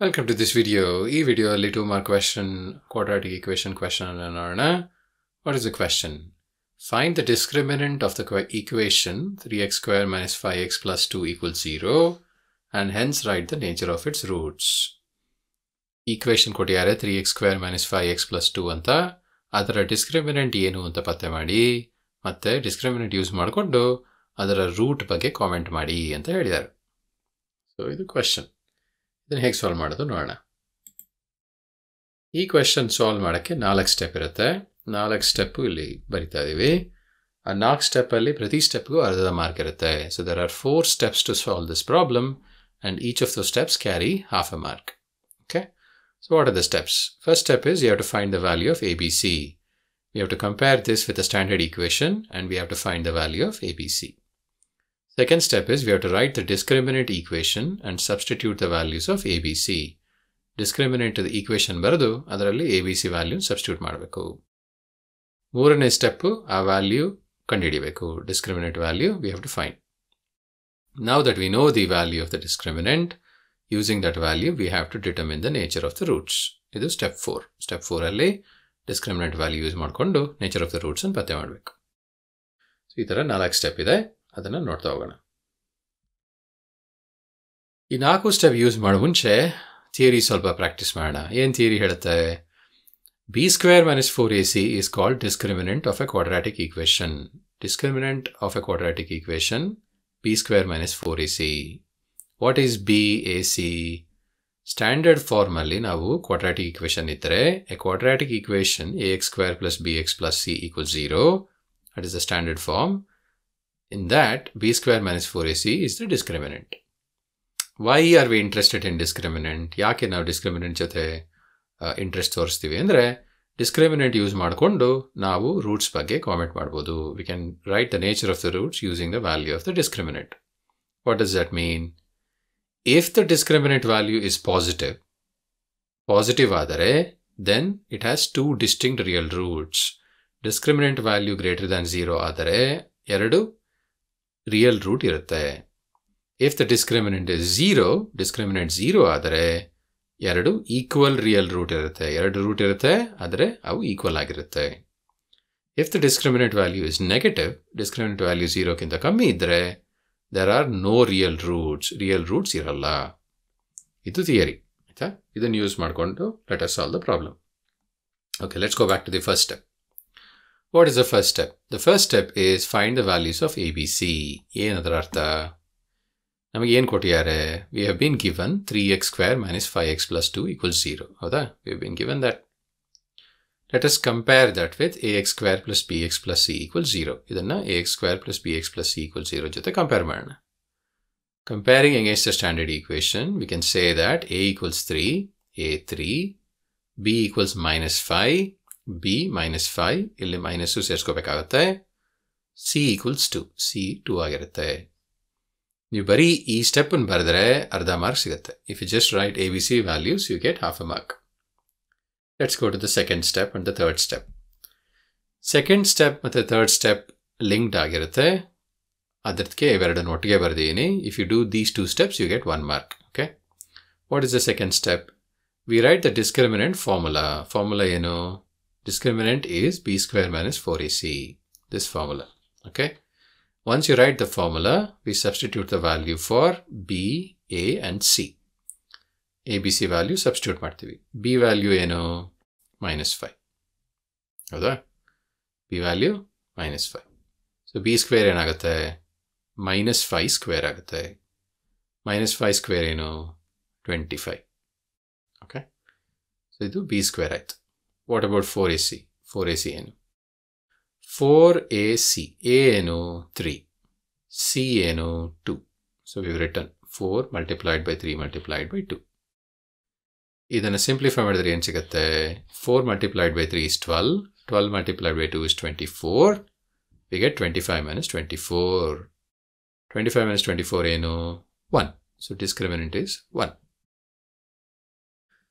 Welcome to this video ಈ ವಿಡಿಯೋದಲ್ಲಿ two mark question quadratic equation question ನೋಡೋಣ. What is the question find the discriminant of the equation three x square minus five x plus two equal zero and hence write the nature of its roots equation ಕೊಟ್ಟಿದ್ದಾರೆ three x square minus five x plus two ಅಂತ. ಅದರ discriminant ಏನು ಅಂತ ಪತ್ತೆ ಮಾಡಿ. ಮತ್ತು discriminant use ಮಾಡಿಕೊಂಡು ಅದರ ರೂಟ್ ಬಗ್ಗೆ ಕಾಮೆಂಟ್ ಮಾಡಿ ಅಂತ ಹೇಳಿದ್ದಾರೆ. ಸೊ ಇದು ಕ್ವೆಶನ್ ಇದನ್ನು ಹೇಗೆ ಸಾಲ್ವ್ ಮಾಡೋದು ನೋಡೋಣ. ಈ ಕ್ವೆಶನ್ ಸಾಲ್ವ್ ಮಾಡೋಕ್ಕೆ ನಾಲ್ಕು ಸ್ಟೆಪ್ ಇರುತ್ತೆ. ನಾಲ್ಕು ಸ್ಟೆಪ್ಪು ಇಲ್ಲಿ ಬರಿತಾ ಇದ್ದೀವಿ ಆ ನಾಲ್ಕು ಸ್ಟೆಪ್ಪಲ್ಲಿ ಪ್ರತಿ ಸ್ಟೆಪ್ಗೂ ಅರ್ಧ ಮಾರ್ಕ್ ಇರುತ್ತೆ. So there are four steps to solve this problem and each of the steps carry half a mark okay so what are the steps first step is you have to find the value of a b c we have to compare this with a standard equation and we have to find the value of ABC. Second step is we have to write the discriminant equation and substitute the values of ABC. Discriminant the equation ಬರೆದು ಅದರಲ್ಲಿ a b c value substitute ಮಾಡಬೇಕು. ಮೂರನೇ step ಆ value ಕಂಡುಹಿಡಿಬೇಕು. Discriminant value we have to find now that we know the value of the discriminant using that value we have to determine the nature of the roots ಇದು step four step ಫೋರಲ್ಲಿ discriminant value use ಮಾಡಿಕೊಂಡು nature of the ರೂಟ್ಸನ್ನು ಪತ್ತೆ ಮಾಡಬೇಕು. So ಈ ಥರ ನಾಲ್ಕು step ಇದೆ. ಅದನ್ನು ನೋಡ್ತಾ ಹೋಗೋಣ. ಈ ನಾಲ್ಕು ಸ್ಟೆಪ್ ಯೂಸ್ ಮಾಡೋ ಮುಂಚೆ ಥಿಯರಿ ಸ್ವಲ್ಪ ಪ್ರಾಕ್ಟೀಸ್ ಮಾಡೋಣ. ಏನು ಥಿಯರಿ ಹೇಳುತ್ತೆ? B square minus four a c is called discriminant of a quadratic equation discriminant of a quadratic equation b square minus four a c what is b a c standard ಫಾರ್ಮಲ್ಲಿ ನಾವು quadratic equation ಇದ್ದರೆ a quadratic equation a x square plus b x plus c equal zero that is the standard form b square minus four a c is the discriminant why are we interested in discriminant ಯಾಕೆ ನಾವು discriminant ಜೊತೆ interest ತೋರಿಸ್ತೀವಿ ಅಂದರೆ discriminant use ಮಾಡಿಕೊಂಡು ನಾವು roots ಬಗ್ಗೆ comment ಮಾಡ್ಬೋದು. We can write the nature of the roots using the value of the discriminant what does that mean if the discriminant value is positive positive ಆದರೆ then it has two distinct real roots discriminant value greater than zero ಆದರೆ, ಎರಡು real root ಇರುತ್ತೆ. If the discriminant is zero discriminant zero ಆದರೆ ಎರಡು equal real root ಇರುತ್ತೆ. ಎರಡು root ಇರುತ್ತೆ, ಆದರೆ ಅವು ಈಕ್ವಲ್ ಆಗಿರುತ್ತೆ. If the discriminant value is negative discriminant value ಝೀರೋಕ್ಕಿಂತ ಕಮ್ಮಿ ಇದ್ದರೆ there are no real roots real roots ಇರಲ್ಲ. ಇದು ಥಿಯರಿ ಆಯಿತಾ? ಇದನ್ನು ಯೂಸ್ ಮಾಡಿಕೊಂಡು let us solve the problem okay let's go back to the first step What is the first step? The first step is find the values of ABC. We have been given 3x square minus 5x plus 2 equals 0. We have been given that. Let us compare that with ax square plus bx plus c equals 0. This ax square plus bx plus c equals 0. Compare Comparing against the standard equation, we can say that a equals 3, a 3, b equals minus 5, b minus 5 ಇಲ್ಲಿ minus ಸೇರಿಸ್ಕೋಬೇಕಾಗತ್ತೆ. C equals to c two ಆಗಿರುತ್ತೆ. ನೀವು ಬರೀ ಈ ಸ್ಟೆಪ್ಪನ್ನು ಬರೆದ್ರೆ ಅರ್ಧ mark ಸಿಗುತ್ತೆ. If you just write a b c values you get half a mark let's go to the second step and the third step second step ಮತ್ತು third step linked ಆಗಿರುತ್ತೆ. ಅದಕ್ಕೆ ಇವೆರಡನ್ನು ಒಟ್ಟಿಗೆ ಬರೆದಿದ್ದೀನಿ if you do these two steps you get one mark okay what is the second step we write the discriminant formula formula ಏನು? discriminant is b square minus four a c this formula okay once you write the formula we substitute the value for b a and c a b c value substitute ಮಾಡ್ತೀವಿ B value ಏನು minus five ಹೌದಾ b value minus five so b square ಏನಾಗುತ್ತೆ minus five square ಆಗುತ್ತೆ minus five square ಏನು twenty five okay so ಇದು B square ಆಯಿತು What about four a c four a c ಏನು four A c a ಏನು three c ಏನು two so we've return four multiplied by three multiplied by two ಇದನ್ನು simplify ಮಾಡಿದ್ರೆ ಏನು ಸಿಗುತ್ತೆ? Four multiplied by three is twelve twelve multiplied by two is twenty four we get twenty five minus twenty four twenty five minus twenty four ಏನು one so discriminant is one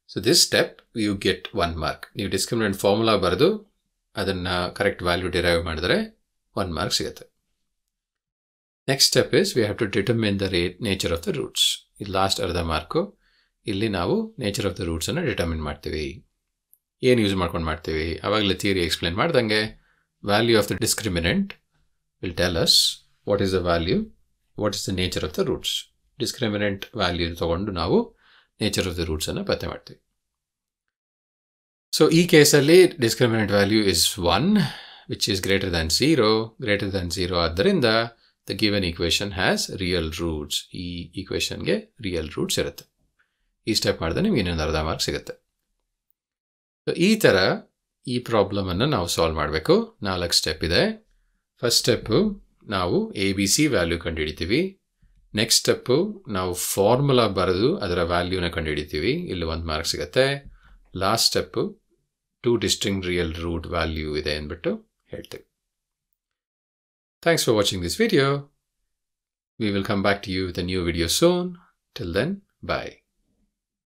so this step you get one mark ನೀವು discriminant formula ಬರೆದು ಅದನ್ನು correct value derive ಮಾಡಿದ್ರೆ one mark ಸಿಗುತ್ತೆ. Next step is we have to determine the ray nature of the roots ಇದು last ಅರ್ಧ mark ಇಲ್ಲಿ ನಾವು nature of the ರೂಟ್ಸನ್ನು ಡಿಟರ್ಮಿನ್ ಮಾಡ್ತೀವಿ. ಏನು ಯೂಸ್ ಮಾಡ್ಕೊಂಡು ಮಾಡ್ತೀವಿ? ಆವಾಗಲೇ ಥಿಯರಿ ಎಕ್ಸ್ಪ್ಲೇನ್ ಮಾಡ್ದಂಗೆ value of the discriminant will tell us what is the value what is the nature of the roots discriminant value ತೊಗೊಂಡು ನಾವು ನೇಚರ್ ಆಫ್ ದ ರೂಟ್ಸನ್ನು ಪತ್ತೆ ಮಾಡ್ತೀವಿ. ಸೊ ಈ ಕೇಸಲ್ಲಿ discriminant value is one which is greater than zero greater than zero ಆದ್ದರಿಂದ the given equation has real roots ಈ ಈಕ್ವೇಷನ್ಗೆ ರಿಯಲ್ ರೂಟ್ಸ್ ಇರುತ್ತೆ. ಈ ಸ್ಟೆಪ್ ಮಾಡಿದ್ರೆ ನಿಮ್ಗೆ ಇನ್ನೊಂದು ಅರ್ಧ ಮಾರ್ಕ್ ಸಿಗುತ್ತೆ. ಸೊ ಈ ಥರ ಈ ಪ್ರಾಬ್ಲಮನ್ನು ನಾವು ಸಾಲ್ವ್ ಮಾಡಬೇಕು. ನಾಲ್ಕು ಸ್ಟೆಪ್ ಇದೆ. ಫಸ್ಟ್ ಸ್ಟೆಪ್ಪು ನಾವು ಎ ಬಿ ಸಿ ವ್ಯಾಲ್ಯೂ ಕಂಡುಹಿಡಿತೀವಿ. ನೆಕ್ಸ್ಟ್ ಸ್ಟೆಪ್ಪು ನಾವು ಫಾರ್ಮುಲಾ ಬರೆದು ಅದರ ವ್ಯಾಲ್ಯೂನ ಕಂಡುಹಿಡಿತೀವಿ. ಇಲ್ಲಿ ಒಂದು ಮಾರ್ಕ್ ಸಿಗುತ್ತೆ. Last step two distinct real root value ಇದೆ ಅಂದ್ಬಿಟ್ಟು ಹೇಳ್ತೀವಿ. Thanks for watching this video we will come back to you with new video soon till then bye